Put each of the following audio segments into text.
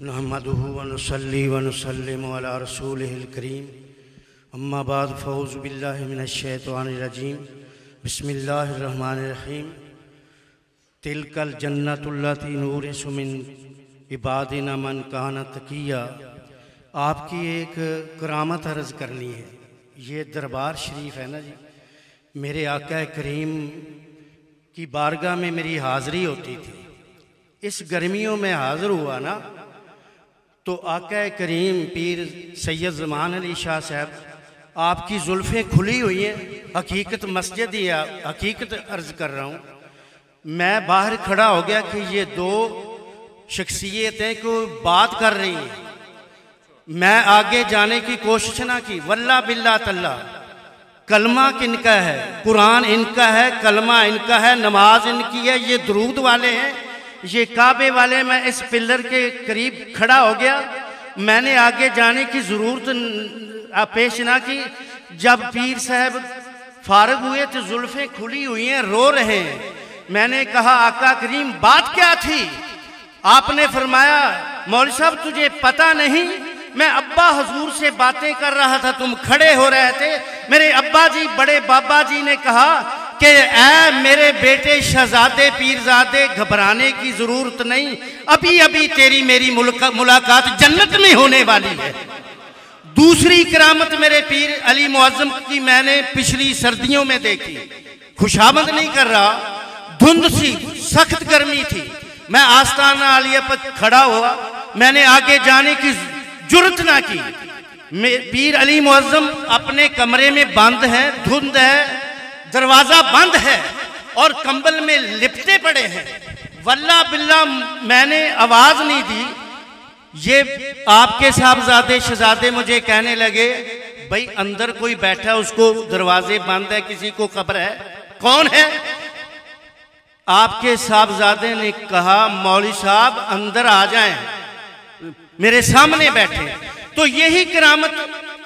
नहमदहू वनसली वनसलम अला रसूलिल करीम अम्मा बाद फ़ौज़ बिल्लामिनशैतवानरजीम बसमीम तिलकल जन्नतुल्लती नूर सुमिन इबादिना मन काना तकिया आपकी एक करामत अर्ज़ करनी है ये दरबार शरीफ है ना जी। मेरे आका करीम की बारगाह में मेरी हाज़िरी होती थी। इस गर्मियों में हाज़िर हुआ ना तो आका करीम पीर सैयद जमान अली शाह साहब, आपकी जुल्फ़ें खुली हुई हैं। हकीकत मस्जिद ही हकीकत अर्ज़ कर रहा हूँ। मैं बाहर खड़ा हो गया कि ये दो शख्सियतें को बात कर रही हैं। मैं आगे जाने की कोशिश ना की। वल्ला बिल्ला तल्ला। कलमा किनका है? कुरान इनका है, कलमा इनका है, नमाज़ इनकी है, ये दरूद वाले हैं। ये काबे वाले मैं इस पिलर के करीब खड़ा हो गया। मैंने आगे जाने की ज़रूरत पेश ना की। जब पीर साहब फारग हुए तो जुल्फ़ें खुली हुई हैं, रो रहे हैं। मैंने कहा, आका करीम, बात क्या थी? आपने फरमाया मौल साहब, तुझे पता नहीं मैं अब्बा हजूर से बातें कर रहा था, तुम खड़े हो रहे थे। मेरे अब्बा जी बड़े बाबा जी ने कहा कि, ऐ मेरे बेटे शहजादे पीरजादे, घबराने की ज़रूरत नहीं। अभी अभी तेरी मेरी मुलाकात जन्नत में होने वाली है। दूसरी करामत मेरे पीर अली मुआजम की मैंने पिछली सर्दियों में देखी। खुशामद नहीं कर रहा, धुंध सी, सख्त गर्मी थी। मैं आस्थाना आलिया पर खड़ा हुआ। मैंने आगे जाने की जुरत ना की। पीर अली मुआजम अपने कमरे में बंद है, धुंध है, दरवाज़ा बंद है और कंबल में लिपटे पड़े हैं। वल्ला बिल्ला, मैंने आवाज़ नहीं दी। ये आपके साहबजादे, शहजादे मुझे कहने लगे, भाई, अंदर कोई बैठा उसको दरवाजे बंद है, किसी को खबर है? कौन है? आपके साहबजादे ने कहा, मौली साहब, अंदर आ जाएँ। मेरे सामने बैठे। तो यही करामत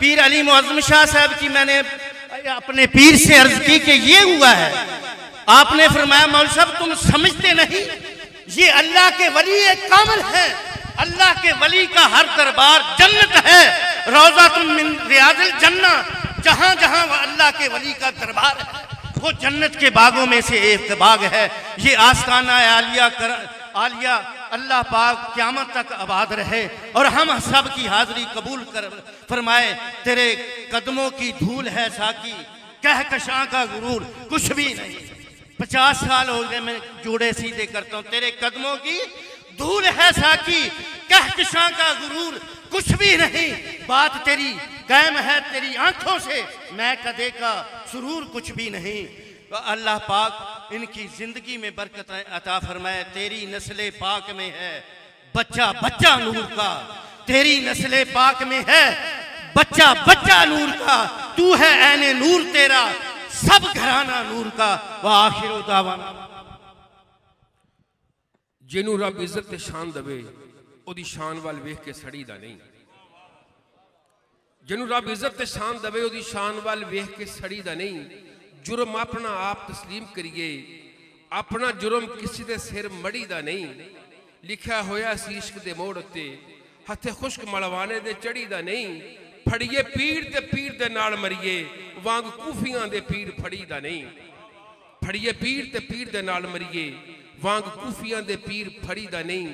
पीर अली मुआजम शाह साहब की मैंने अपने पीर से अर्ज़ की कि ये हुआ है। आपने फरमाया, मौल साहब, तुम समझते नहीं। ये अल्लाह के वली एक कामल है। अल्लाह के वली का हर दरबार जन्नत है। रोजा तुम रियाजल जन्ना। जहाँ जहाँ अल्लाह के वली का दरबार है, वो जन्नत के बागों में से एक बाग है। ये आस्ताना आलिया कर आलिया, अल्लाह पाक क्यामत तक आबाद रहे और हम सब की हाजिरी कबूल कर फरमाए, तेरे कदमों की धूल है साकी, कह कशा का गुरूर, कुछ भी नहीं। पचास साल हो गए मैं जोड़े सीधे करता हूँ, तेरे कदमों की धूल है साकी, कह कशा का गुरूर, कुछ भी नहीं। बात तेरी कैम है तेरी आँखों से, मैं कदे का सुरूर कुछ भी नहीं। अल्लाह पाक इनकी ज़िंदगी में बरकत अता फरमाए, तेरी नस्ले पाक में है, बच्चा बच्चा नूर का। तेरी नस्ल पाक में है, बच्चा बच्चा नूर का। तू है ऐने नूर तेरा, सब घराना नूर का। वह आखिर दावाना। जिनू रब इज़्ज़त शान दवे, ओदी शान वाल वेख के सड़ी दा नहीं। जिनू रब इज़्ज़त शान दवे, ओदी शान वाल वेख के सड़ी दा नहीं। जुर्म अपना आप तस्लीम करिए। अपना जुर्म किसी के सिर मड़ी का नहीं। लिखा होया शीशक के मोड़ उत्ते हथे खुश्क मलवाने दे चढ़ी का नहीं। फड़िए पीर ते पीर दे नाल मरिए, वांग कूफियाँ दे पीर फड़ी का नहीं। फड़िए पीर ते पीर दे नाल मरिए, वांग कूफियाँ दे पीर फड़ी का नहीं।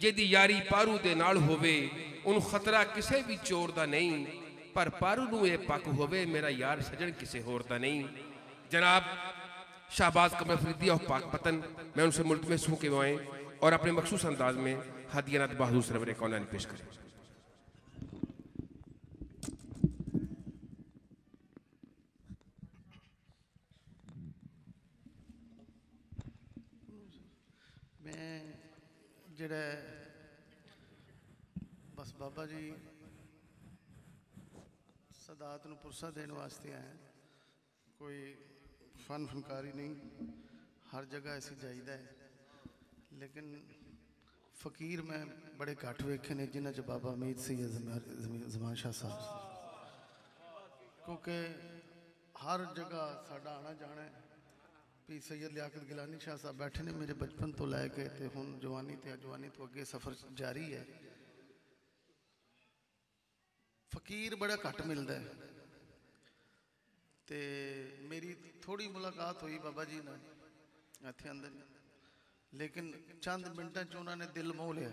जेदी यारी पारू दे नाल होवे, उन खतरा किसे भी चोर का नहीं। पर पारू नू ये पक होवे, मेरा यार सजन किसे होर का नहीं। जनाब, शाहबाज कमर फरीदी और पाक पतन मैं उनसे मुल्क में सूँ के आए और अपने मखसूस अंदाज में हदियानात बहादुर सरवर कौन पेश करें। मैं जड़ा बस बाबा जी सदात पुरसा देने वास्ते आए कोई फन फनकारी नहीं, हर जगह ऐसी जाइदा है। लेकिन फकीर मैं बड़े घट वेखे ने, जिन्हें च बाबा अमीर सी जमान शाह साहब। क्योंकि हर जगह साढ़ा आना जाना है। भी सैयद लियाकत गिलानी शाह साहब बैठे ने मेरे बचपन तो लैके तो हूँ जवानी तो जवानी तो अगे सफ़र जारी है। फकीर बड़ा घट मिलता है। ਤੇ ਮੇਰੀ ਥੋੜੀ ਮੁਲਾਕਾਤ ਹੋਈ ਬਾਬਾ ਜੀ ਨਾਲ, ਇੱਥੇ ਅੰਦਰ। ਲੇਕਿਨ ਚੰਦ ਮਿੰਟਾਂ 'ਚ ਉਹਨਾਂ ਨੇ ਦਿਲ ਮੋਹ ਲਿਆ।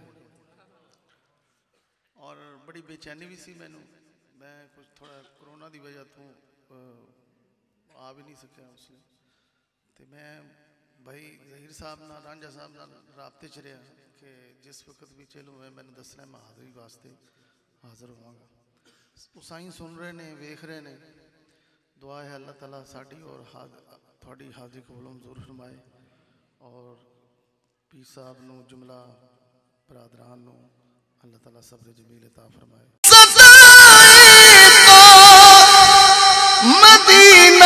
ਔਰ ਬੜੀ ਬੇਚੈਨੀ ਵੀ ਸੀ ਮੈਨੂੰ। ਮੈਂ ਕੁਝ ਥੋੜਾ ਕਰੋਨਾ ਦੀ ਵਜ੍ਹਾ ਤੋਂ ਆ ਵੀ ਨਹੀਂ ਸਕਿਆ ਉਸ ਲਈ ਤੇ ਮੈਂ ਭਾਈ ਜ਼ਹੀਰ ਸਾਹਿਬ ਨਾਲ, ਰਾਂਝਾ ਸਾਹਿਬ ਨਾਲ ਰਾਬਤੇ 'ਚ ਰਿਹਾ ਕਿ ਜਿਸ ਵਕਤ ਵੀ ਚਲੋ ਮੈਂ, ਮੈਨੂੰ ਦੱਸਣਾ ਮੈਂ ਹਾਜ਼ਰੀ ਵਾਸਤੇ ਹਾਜ਼ਰ ਹੋਵਾਂਗਾ। ਉਹ ਸਾਈਂ ਸੁਣ ਰਹੇ ਨੇ, ਵੇਖ ਰਹੇ ਨੇ। दुआ है, अल्लाह तला साड़ी और हाज, थोड़ी हाजिरी कबूल मंजूर फरमाए। और पी साहब न जुमला बरादरान अल्लाह तला सब्र जमील ता फरमाए। मदीन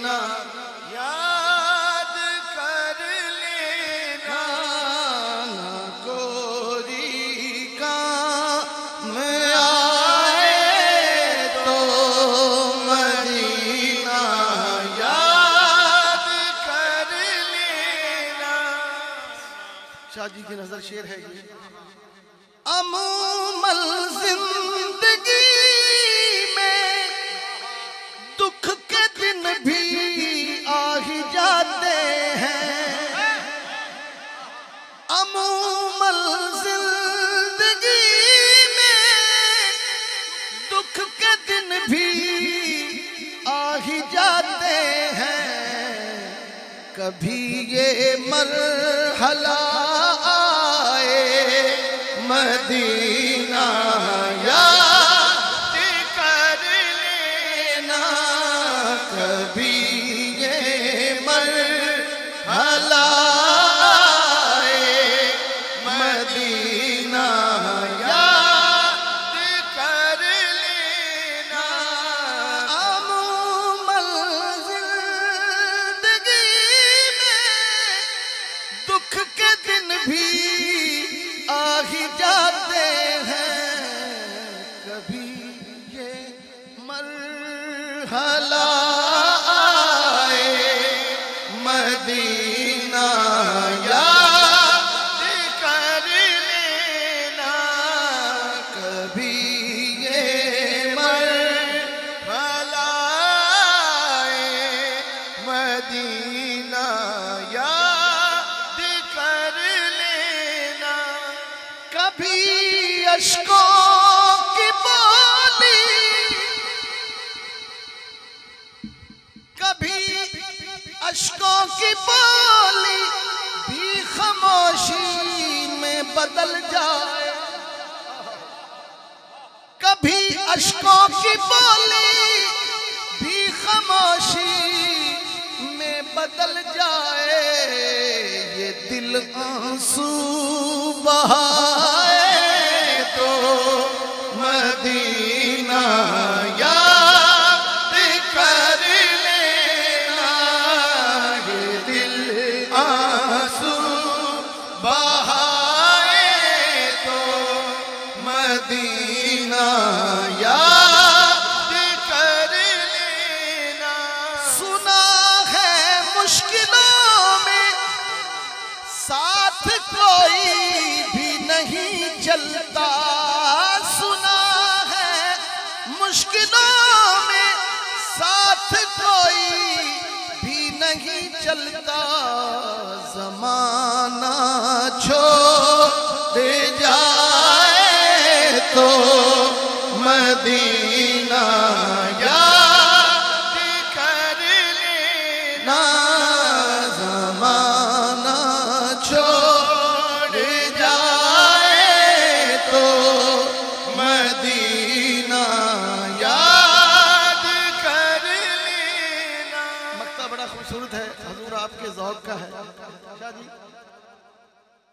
मदीना याद कर लेना न कोई काम आए तो मदीना, याद कर लेना। शाह जी की नज़र शेर है ये। भी आ ही जाते हैं। कभी ये मरहला आए मदीना कभी ये मरहला आए मदीना अशकों की बोली भी खामोशी में बदल जाए ये दिल आँसू बहाए तो मदीना कोई भी नहीं चलता। सुना है, मुश्किलों में साथ कोई भी नहीं चलता। जमाना छोड़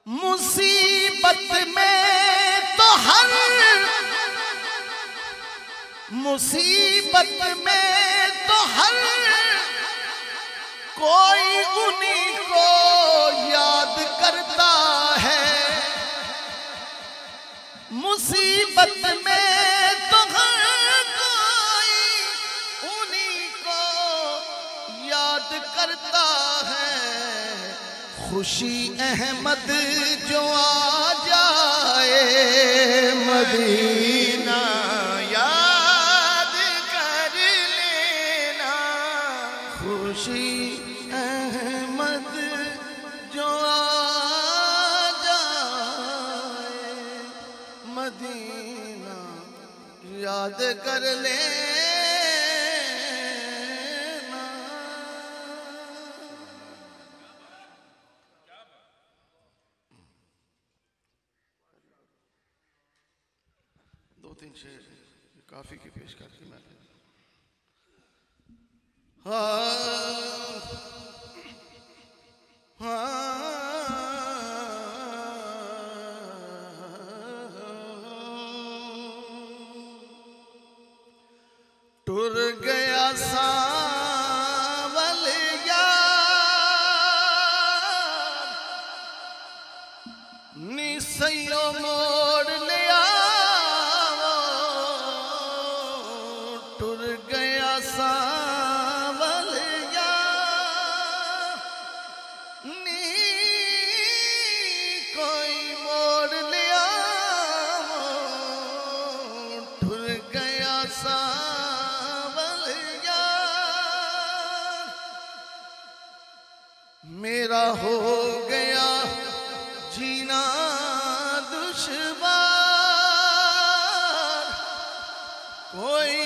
मुसीबत में तो हर मुसीबत में तो हर कोई उन्हीं को याद करता है। मुसीबत में खुशी अहमद जो आ जाए मदीना, याद कर लेना। खुशी अहमद जो आ जाए मदीना, याद कर लेना। काफ़ी की पेश करती मैंने टुर गया सावल यार। निसयो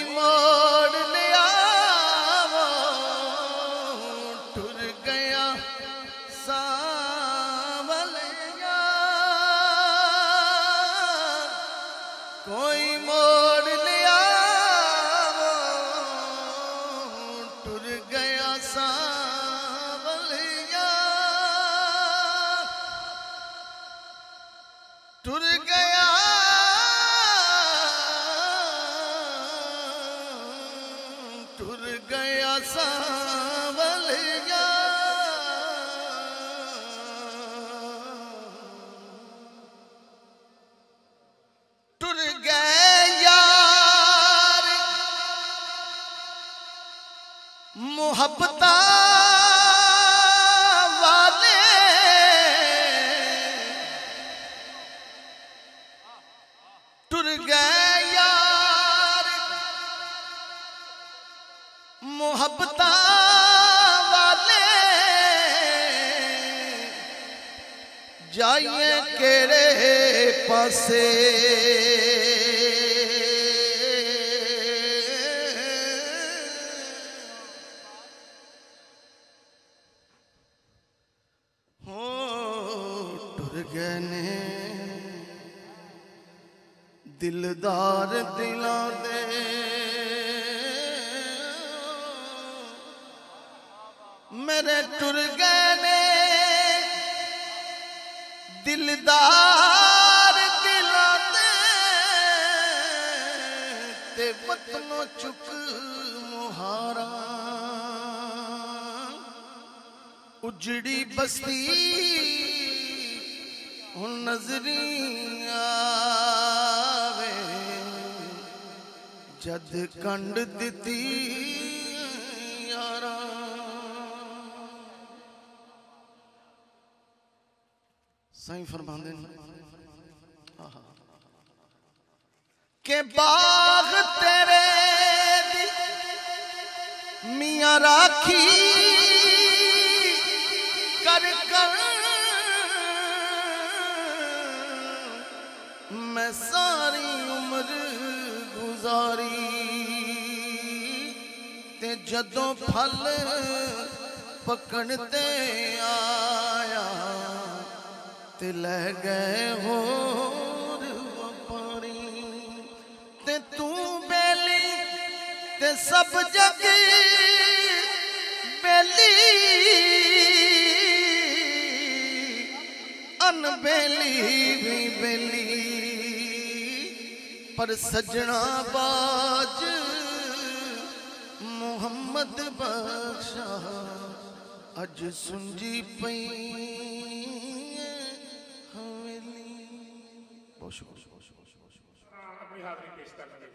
कोई मोहब्बता वाले। टुर गए यार। मोहब्बता वाले। जाइए केड़े पासे। दिलददार दिलां दरगदार दिलांद ते वतों चुक मुहारा। उजड़ी बस्ती हू नजरिया। ਜਦ ਕੰਡ ਦਿੱਤੀ ਯਾਰਾ ਸਾਈਂ ਫਰਮਾਉਂਦੇ ਨੇ ਆਹਾ। ਕਿ ਬਾਗ ਤੇਰੇ ਦੀ ਮੀਆਂ ਰਾਖੀ ਕਰ ਗੁਜ਼ਾਰੀ ਤੇ ਜਦੋਂ ਫਲ ਪਕਣ ਤੇ ਆਇਆ ਤੇ ਲੈ ਗਏ ਹੋਰ ਵਪਾਰੀ ਤੇ ਤੂੰ ਬੇਲੀ ਤੇ ਸਭ ਜਗ ਬੇਲੀ। ਅਨਬੇਲੀ ਵੀ ਬੇਲੀ। पर सजना बाज मोहम्मद बख्शा। अज सुंजी पई हवेली। बहुत शुक्रिया। अपनी हाजिरी पेश करते हैं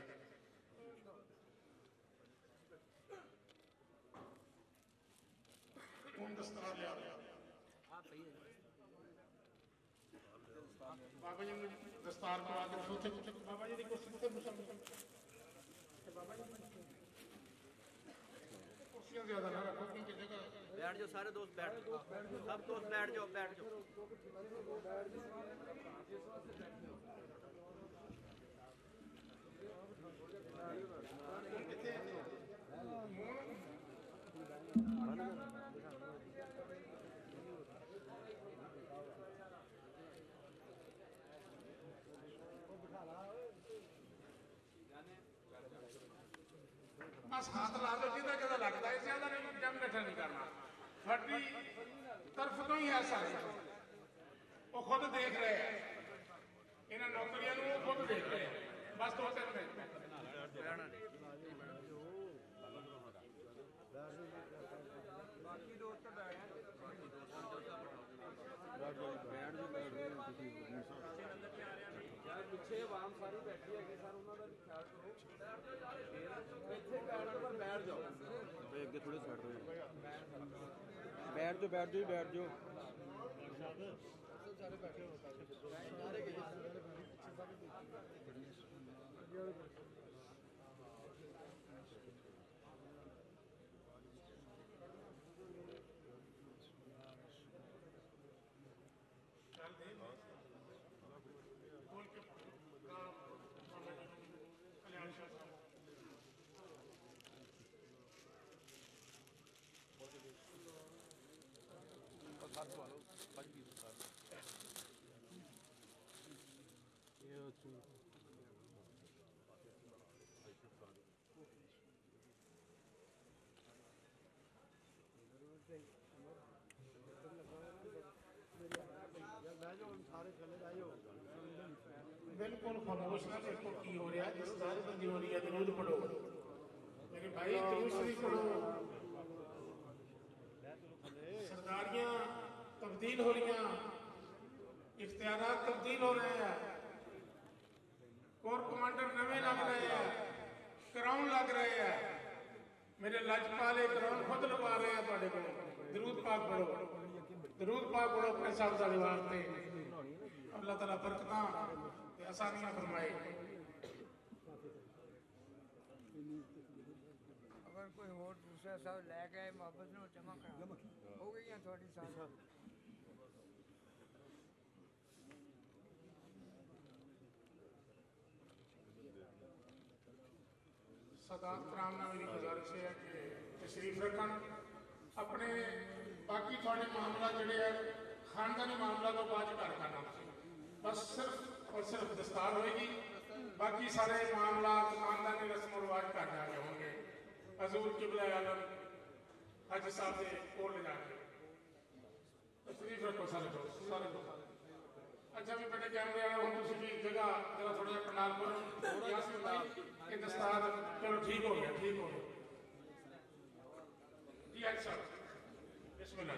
दस्तार को आगे ज़्यादा ना रखो बैठ जाओ सारे दोस्त बैठ जाओ। सब दोस्त बैठ जाओ बैठ जाओ। बस हाथ ला लो जी ਇਕੱਠਾ ਨਹੀਂ ਕਰਨਾ ਸਾਡੀ ਤਰਫ ਤੋਂ ਹੀ ਹੈ ਸਾਰੇ ਉਹ ਖੁਦ ਦੇਖ ਰਹੇ ਆ ਇਹਨਾਂ ਨੌਕਰੀਆਂ ਨੂੰ ਉਹ ਖੁਦ ਦੇਖ ਰਹੇ ਆ ਬਸ ਦੋ ਤਿੰਨ ਮਿੰਟ ਅੱਗੇ ਥੋੜੇ ਸਾਈਡ ਤੋਂ ਬੈਠ ਜਾਓ ਬੈਠ ਜਾਓ ਜੀ, ਬੈਠ ਜਾਓ बिल्कुल खामोश ना देखो की हो रहा है दस्तारबंदी हो रही है दरूद पढ़ो। मेरे भाई हाँ, दरूद शरीफ तब्दील हो रही इख्तियार तब्दील हो रहे हैं। कोर कमांडर नवे लग रहे हैं। क्राउन लग रहे हैं। मेरे लजपाले क्राउन खुद लगवा रहे हैं थोड़े को दरूद पाक पढ़ो। दरूद पाक पढ़ो अपने साहब सलिवार से अल्लाह तला बरकत आसानियाँ फरमाए। अगर कोई होर दूसरा साहब लै गए वापस हो गई थोड़ी साहब ਜਮ੍ਹਾਂ ਕਰਾ ਹੋ ਗਈਆਂ ਤੁਹਾਡੀ ਸਾਰੀ ਸਦਾਤ ਕਰਾਮ ਨਾਲ ਮੇਰੀ ਗੁਜ਼ਾਰਿਸ਼ ਹੈ ਕਿ ਤਸ਼ਰੀਫ ਰੱਖਣ ਆਪਣੇ ਬਾਕੀ ਤੁਹਾਡੇ ਮਾਮਲਾ ਜਿਹੜੇ ਆ ਖਾਨਦਾਨੀ ਮਾਮਲਾ ਤੋਂ ਬਾਅਦ ਚ ਕਰ ਕਰਨਾ ਬਸ ਸਿਰਫ ਔਰ ਸਿਰਫ ਦਸਤਾਰ ਹੋਏਗੀ ਬਾਕੀ ਸਾਰੇ ਮਾਮਲਾ ਖਾਨਦਾਨੀ ਰਸਮ ਰਿਵਾਜ ਘਰ ਜਾ ਕੇ ਹੋਣਗੇ ਹਜ਼ੂਰ ਕਿਬਲਾ ਆਲਮ ਹਾਜੀ ਸਾਹਿਬ ਦੇ ਕੋਲ ਲਿਜਾ ਕੇ ਤਸ਼ਰੀਫ ਰੱਖੋ ਸਾਰੇ ਕੋਲ ਸਾਰੇ ਕੋਲ अच्छा भी बेटे कह रहे हैं दूसरी भी जगह जरा थोड़ा सा पंडाल करो। ये दस्तार। चलो, ठीक हो गया, ठीक हो गया। जी अच्छा। बिस्मिल्लाह